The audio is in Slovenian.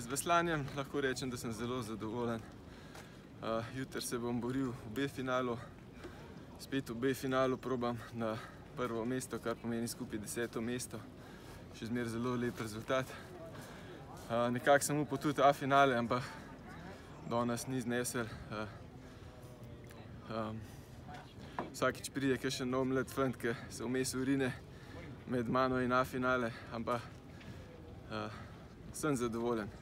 z veslanjem lahko rečem, da sem zelo zadovoljen. Uh, jutri se bom boril v B-finalu, spet v B-finalu probam na prvo mesto, kar pomeni skupaj deseto mesto. Še zmer zelo lep rezultat. Uh, nekako sem upal tudi A-finale, ampak danes ni znesel. Uh, um, vsakič pride kakšen nov mlad fant, ki se vmes urine med mano in A-finale, ampak uh, sem zadovoljen.